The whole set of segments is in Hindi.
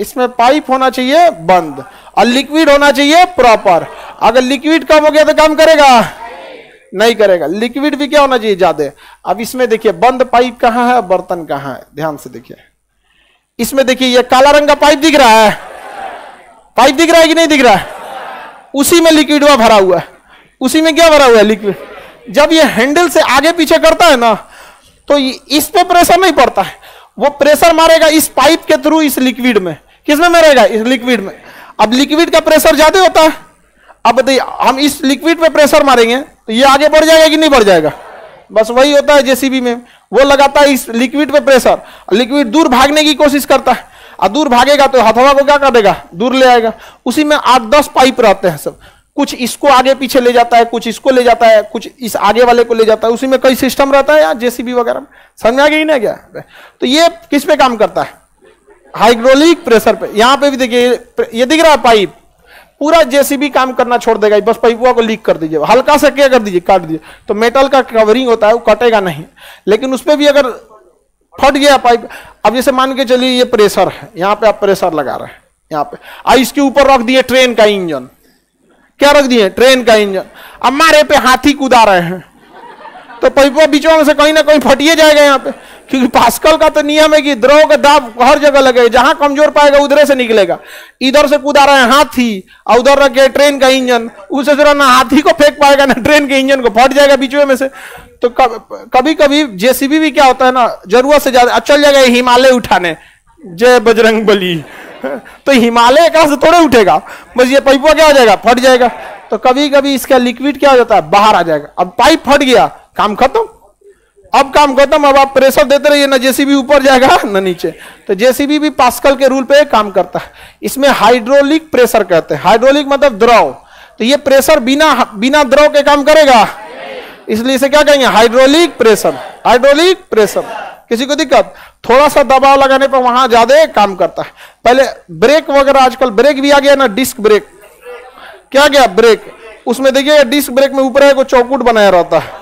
इसमें पाइप होना चाहिए बंद और लिक्विड होना चाहिए प्रॉपर। अगर लिक्विड कम हो गया तो काम करेगा? नहीं करेगा। लिक्विड भी क्या होना चाहिए ज़्यादा? अब इसमें देखिए, बंद पाइप कहाँ है, बर्तन कहाँ है? ध्यान से देखिए। इसमें देखिए, ये काला रंग का पाइप दिख रहा है। पाइप दिख रहा है कि नहीं दिख रहा है? उसी में लिक्विड हुआ, भरा हुआ है। उसी में क्या भरा हुआ है? लिक्विड। जब ये हैंडल से आगे पीछे करता है ना तो इस पे प्रेशर नहीं पड़ता है। वो प्रेशर मारेगा इस पाइप के थ्रू, इस लिक्विड में। किसमें रहेगा? इस लिक्विड में। अब लिक्विड का प्रेशर ज़्यादा होता है। अब बताइए हम इस लिक्विड पे प्रेशर मारेंगे तो ये आगे बढ़ जाएगा कि नहीं बढ़ जाएगा? बस वही होता है जेसीबी में। वो लगाता है इस लिक्विड पे प्रेशर लिक्विड दूर भागने की कोशिश करता है। और दूर भागेगा तो हथवा को क्या कर देगा? दूर ले आएगा। उसी में आठ दस पाइप रहते हैं सब। कुछ इसको आगे पीछे ले जाता है, कुछ इसको ले जाता है, कुछ इस आगे वाले को ले जाता है। उसी में कई सिस्टम रहता है यार जेसीबी वगैरह में। समझ में आ गई ना क्या? तो ये किस पे काम करता है? हाइड्रोलिक प्रेशर पे। यहाँ पे भी देखिए ये दिख रहा है पाइप। पूरा जेसीबी काम करना छोड़ देगा बस पाइपुआ को लीक कर दीजिए। हल्का सा क्या कर दीजिए, काट दीजिए। तो मेटल का कवरिंग होता है, वो कटेगा नहीं। लेकिन उस भी अगर फट गया पाइप, अब जैसे मान के चलिए ये प्रेशर है। यहाँ पे आप प्रेशर लगा रहे हैं। यहाँ पे। आ, इसके ऊपर रख दिए ट्रेन का इंजन। क्या रख दिए? ट्रेन का इंजन। अब मारे पे हाथी कूदा रहे हैं। तो पाइपा बीचों में से कहीं ना कहीं फटिए जाएगा यहाँ पे। क्योंकि पास्कल का तो नियम है कि द्रव का दाब हर जगह लगे जहाँ कमज़ोर पाएगा, उधर से निकलेगा। इधर से कूदा रहे हैं, हाथी और उधर रखे ट्रेन का इंजन, उसे जरा ना हाथी को फेंक पाएगा, ना ट्रेन के इंजन को, फट जाएगा बीच में से। तो कभी कभी जेसीबी भी क्या होता है ना, ज़रूरत से ज़्यादा, चल जाएगा हिमालय उठाने। जय बजरंग बली। तो हिमालय का से थोड़े उठेगा, बस ये पाइपा क्या हो जाएगा, फट जाएगा। तो कभी कभी इसका लिक्विड क्या हो जाता है, बाहर आ जाएगा। अब पाइप फट गया, काम खत्म। अब काम खत्म, अब आप प्रेशर देते रहिए ना जेसीबी ऊपर जाएगा, ना नीचे। तो जेसीबी भी पास्कल के रूल पे काम करता है। इसमें हाइड्रोलिक प्रेशर कहते हैं। हाइड्रोलिक मतलब द्रव। तो ये प्रेशर बिना बिना द्रव के काम करेगा। इसलिए इसे क्या कहेंगे? हाइड्रोलिक प्रेशर हाइड्रोलिक प्रेशर किसी को दिक्कत? थोड़ा सा दबाव लगाने पर वहाँ ज़्यादा काम करता है। पहले ब्रेक वगैरह आजकल ब्रेक भी आ गया ना डिस्क ब्रेक क्या गया? ब्रेक उसमें देखिए डिस्क ब्रेक में ऊपर है को चौकुट बनाया रहता है।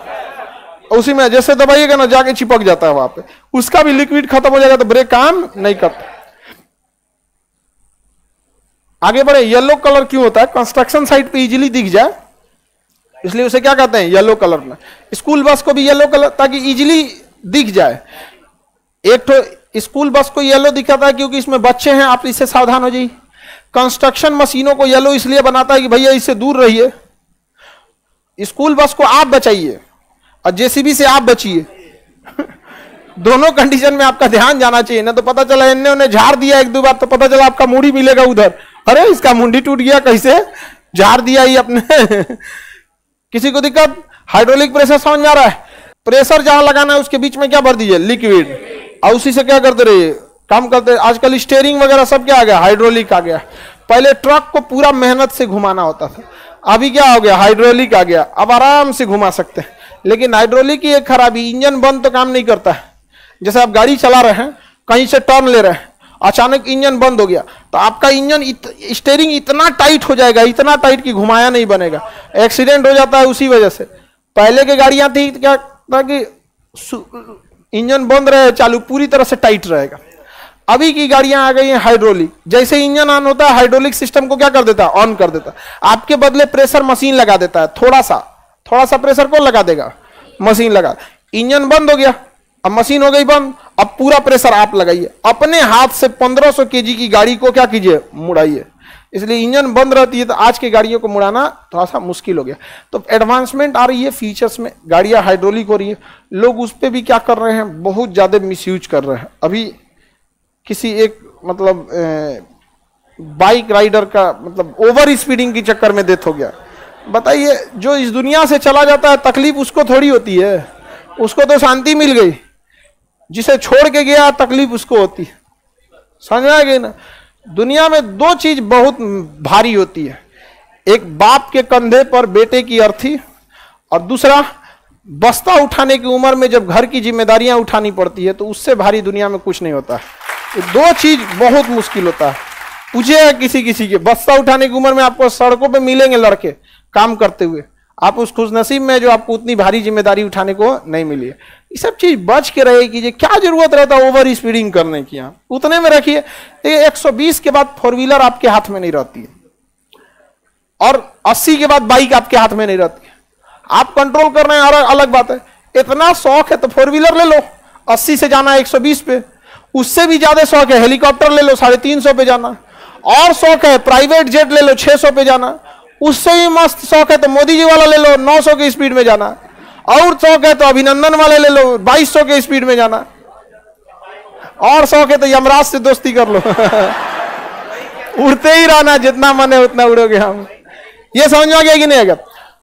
उसी में जैसे दबाइएगा ना, जाके चिपक जाता है वहाँ पे। उसका भी लिक्विड खत्म हो जाएगा तो ब्रेक काम नहीं करता। आगे बढ़े येलो कलर क्यों होता है? कंस्ट्रक्शन साइट पे इजीली दिख जाए। इसलिए उसे क्या कहते हैं? येलो कलर में। स्कूल बस को भी येलो कलर ताकि इजीली दिख जाए। एक तो स्कूल बस को येलो दिखाता है क्योंकि इसमें बच्चे हैं, आप इससे सावधान हो जाइए। कंस्ट्रक्शन मशीनों को येलो इसलिए बनाता है कि भैया इससे दूर रहिए। स्कूल बस को आप बचाइए। और जेसीबी से आप बचिए। दोनों कंडीशन में आपका ध्यान जाना चाहिए, ना तो पता चला इन्हें उन्हें झाड़ दिया एक दो बार तो पता चला आपका मूडी मिलेगा उधर। अरे, इसका मुंडी टूट गया, कैसे? झाड़ दिया ही अपने किसी को दिक्कत? हाइड्रोलिक प्रेशर समझ आ रहा है? प्रेशर जहाँ लगाना है, उसके बीच में क्या भर दीजिए? लिक्विड और उसी से क्या करते रहिए? काम करते आजकल स्टेयरिंग वगैरह सब क्या आ गया? हाइड्रोलिक आ गया। पहले ट्रक को पूरा मेहनत से घुमाना होता था। अभी क्या हो गया? हाइड्रोलिक आ गया। अब आराम से घुमा सकते हैं। लेकिन हाइड्रोलिक की एक खराबी इंजन बंद तो काम नहीं करता है। जैसे आप गाड़ी चला रहे हैं कहीं से टर्न ले रहे हैं अचानक इंजन बंद हो गया तो आपका इंजन इत, स्टेयरिंग इतना टाइट हो जाएगा इतना टाइट कि घुमाया नहीं बनेगा। एक्सीडेंट हो जाता है उसी वजह से। पहले के गाड़ियाँ थी क्या था कि इंजन बंद रहे चालू पूरी तरह से टाइट रहेगा। अभी की गाड़ियाँ आ गई हैं हाइड्रोलिक जैसे इंजन ऑन होता है हाइड्रोलिक सिस्टम को क्या कर देता है? ऑन कर देता है। आपके बदले प्रेशर मशीन लगा देता है थोड़ा सा। थोड़ा सा प्रेशर कौन लगा देगा, मशीन लगा। इंजन बंद हो गया, अब मशीन हो गई बंद, अब पूरा प्रेशर आप लगाइए। अपने हाथ से 1500 केजी की गाड़ी को क्या कीजिए? मुड़ाइए। इसलिए इंजन बंद रहती है तो आज की गाड़ियों को मुड़ाना थोड़ा सा मुश्किल हो गया। तो एडवांसमेंट आ रही है फीचर्स में, गाड़ियाँ हाइड्रोलिक हो रही है। लोग उस पर भी क्या कर रहे हैं? बहुत ज़्यादा मिस कर रहे हैं। अभी किसी एक मतलब बाइक राइडर का मतलब ओवर स्पीडिंग के चक्कर में डेथ हो गया। बताइए, जो इस दुनिया से चला जाता है, तकलीफ़ उसको थोड़ी होती है। उसको तो शांति मिल गई। जिसे छोड़ के गया, तकलीफ़ उसको होती है। समझ गई ना? दुनिया में दो चीज़ बहुत भारी होती है। एक बाप के कंधे पर बेटे की अर्थी और दूसरा बस्ता उठाने की उम्र में जब घर की जिम्मेदारियाँ उठानी पड़ती है तो उससे भारी दुनिया में कुछ नहीं होता। है दो चीज़ बहुत मुश्किल होता है। पूछे किसी किसी के। बस्ता उठाने की उम्र में आपको सड़कों पे मिलेंगे लड़के। काम करते हुए, आप उस खुशनसीब में जो आपको उतनी भारी ज़िम्मेदारी उठाने को नहीं मिली है। ये सब चीज़ बच के रहे कीजिए क्या ज़रूरत रहता है ओवर स्पीडिंग करने की आप उतने में रखिए एक सौ के बाद फोर व्हीलर आपके हाथ में नहीं रहती है। और 80 के बाद बाइक आपके हाथ में नहीं रहती है। आप कंट्रोल कर रहे हैं अलग बात है, इतना शौक है तो फोर व्हीलर ले लो 80 से जाना है 120 पे। उससे भी ज़्यादा शौक है हेलीकॉप्टर ले लो, साढ़े तीन सौ पे जाना। और शौक है प्राइवेट जेट ले लो 600 पे जाना। उससे भी मस्त शौक है तो मोदी जी वाला ले लो 900 की स्पीड में जाना। और शौक है तो अभिनंदन वाले ले लो 2200 के स्पीड में जाना। और शौक है तो यमराज से दोस्ती कर लो। उड़ते ही रहना, जितना मन है उतना उड़ोगे हम। ये समझ में आ गया कि नहीं आएगा